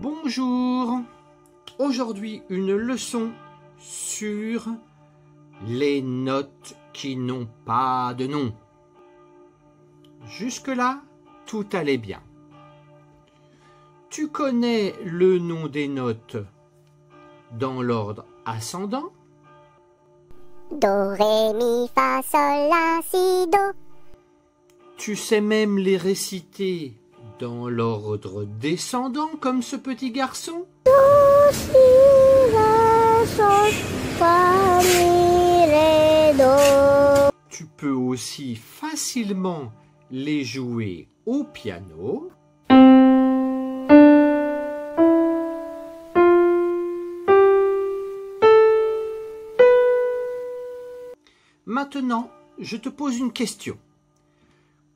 Bonjour. Aujourd'hui, une leçon sur les notes qui n'ont pas de nom. Jusque-là, tout allait bien. Tu connais le nom des notes dans l'ordre ascendant? Do, ré, mi, fa, sol, la, si, do. Tu sais même les réciter dans l'ordre descendant comme ce petit garçon. Tu peux aussi facilement les jouer au piano. Maintenant, je te pose une question.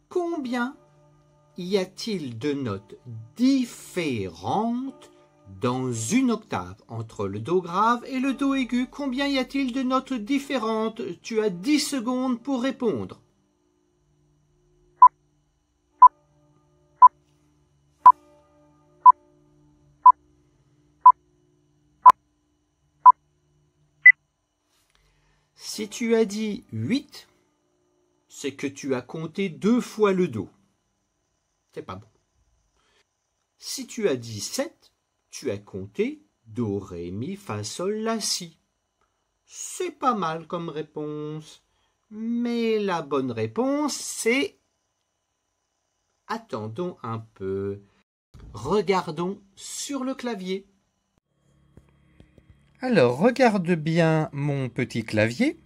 Combien y a-t-il de notes différentes dans une octave entre le Do grave et le Do aigu? Combien y a-t-il de notes différentes? Tu as 10 secondes pour répondre. Si tu as dit 8, c'est que tu as compté deux fois le Do. C'est pas bon. Si tu as dit 7, tu as compté Do, Ré, Mi, Fa, Sol, La, Si. C'est pas mal comme réponse. Mais la bonne réponse, c'est... Attendons un peu. Regardons sur le clavier. Alors, regarde bien mon petit clavier.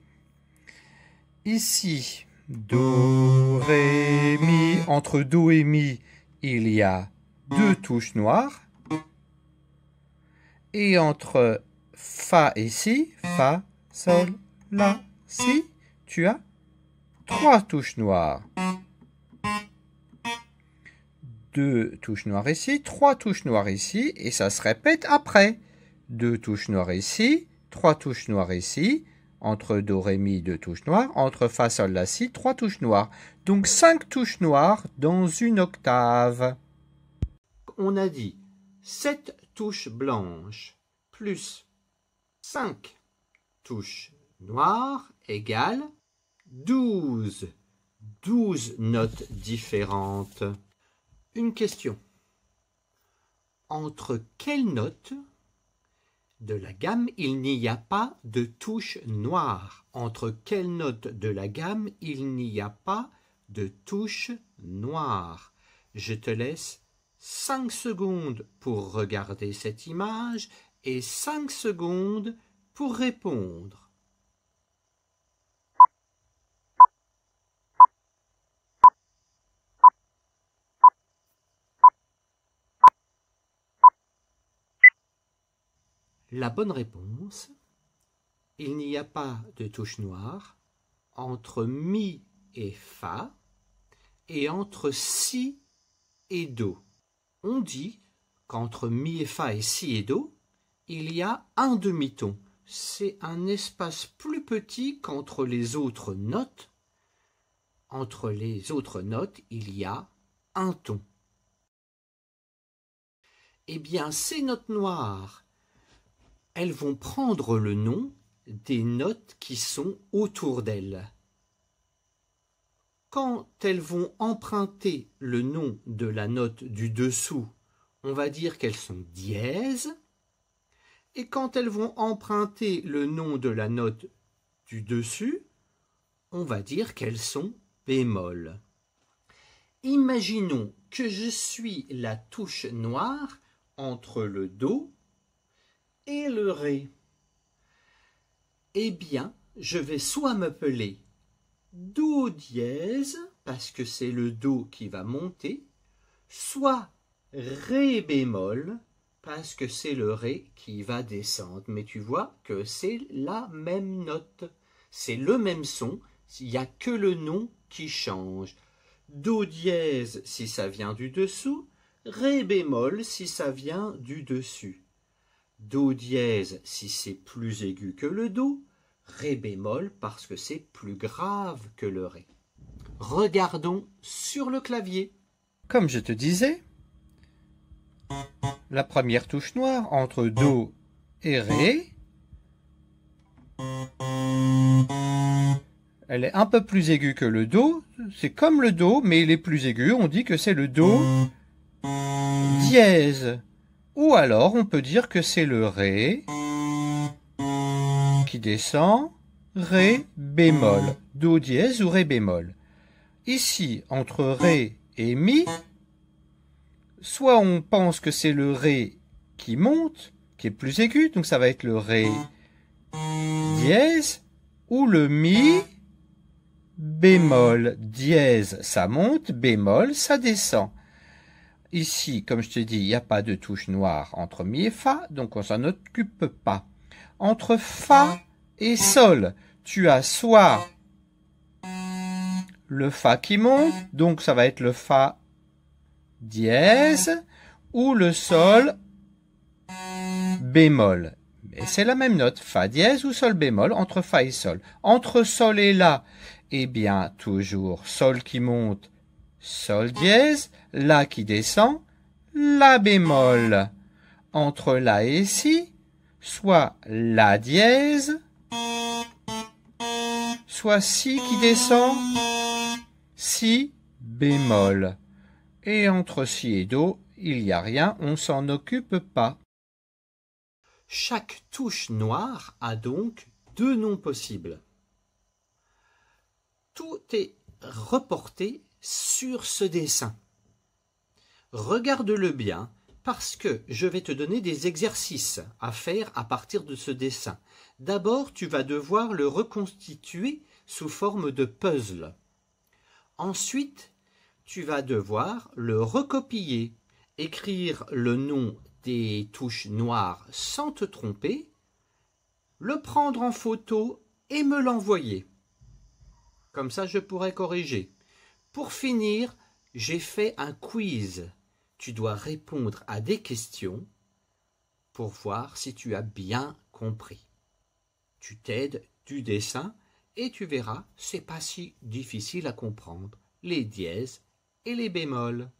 Ici, Do, Ré, Mi. Entre Do et Mi, il y a deux touches noires. Et entre Fa et Si, Fa, Sol, La, Si, tu as trois touches noires. Deux touches noires ici, trois touches noires ici, et ça se répète après. Deux touches noires ici, trois touches noires ici, entre Do, Ré, Mi, deux touches noires, entre Fa, Sol, La, Si, trois touches noires. Donc cinq touches noires dans une octave. On a dit sept touches blanches plus cinq touches noires égale douze. Douze notes différentes. Une question. Entre quelles notes de la gamme il n'y a pas de touche noire Entre quelles notes de la gamme il n'y a pas de touche noire Je te laisse 5 secondes pour regarder cette image et 5 secondes pour répondre. La bonne réponse, il n'y a pas de touche noire entre Mi et Fa et entre Si et Do. On dit qu'entre Mi et Fa et Si et Do, il y a un demi-ton. C'est un espace plus petit qu'entre les autres notes. Entre les autres notes, il y a un ton. Eh bien, ces notes noires elles vont prendre le nom des notes qui sont autour d'elles. Quand elles vont emprunter le nom de la note du dessous, on va dire qu'elles sont dièses, et quand elles vont emprunter le nom de la note du dessus, on va dire qu'elles sont bémol. Imaginons que je suis la touche noire entre le Do et le Ré Eh bien, je vais soit m'appeler Do dièse, parce que c'est le Do qui va monter, soit Ré bémol, parce que c'est le Ré qui va descendre. Mais tu vois que c'est la même note, c'est le même son, il n'y a que le nom qui change. Do dièse si ça vient du dessous, Ré bémol si ça vient du dessus. Do dièse si c'est plus aigu que le Do, Ré bémol parce que c'est plus grave que le Ré. Regardons sur le clavier. Comme je te disais, la première touche noire entre Do et Ré. Elle est un peu plus aiguë que le Do. C'est comme le Do, mais il est plus aigu. On dit que c'est le Do dièse. Ou alors on peut dire que c'est le Ré qui descend, Ré bémol, Do dièse ou Ré bémol. Ici, entre Ré et Mi, soit on pense que c'est le Ré qui monte, qui est plus aigu, donc ça va être le Ré dièse, ou le Mi bémol dièse, ça monte, bémol, ça descend. Ici, comme je te dis, il n'y a pas de touche noire entre Mi et Fa, donc on s'en occupe pas. Entre Fa et Sol, tu as soit le Fa qui monte, donc ça va être le Fa dièse, ou le Sol bémol. Mais c'est la même note, Fa dièse ou Sol bémol, entre Fa et Sol. Entre Sol et La, eh bien, toujours Sol qui monte, Sol dièse, La qui descend, La bémol. Entre La et Si, soit La dièse, soit Si qui descend, Si bémol. Et entre Si et Do, il n'y a rien, on s'en occupe pas. Chaque touche noire a donc deux noms possibles. Tout est reporté sur ce dessin. Regarde-le bien parce que je vais te donner des exercices à faire à partir de ce dessin. D'abord, tu vas devoir le reconstituer sous forme de puzzle. Ensuite, tu vas devoir le recopier, écrire le nom des touches noires sans te tromper, le prendre en photo et me l'envoyer. Comme ça, je pourrai corriger. Pour finir, j'ai fait un quiz. Tu dois répondre à des questions pour voir si tu as bien compris. Tu t'aides du dessin et tu verras, c'est pas si difficile à comprendre les dièses et les bémols.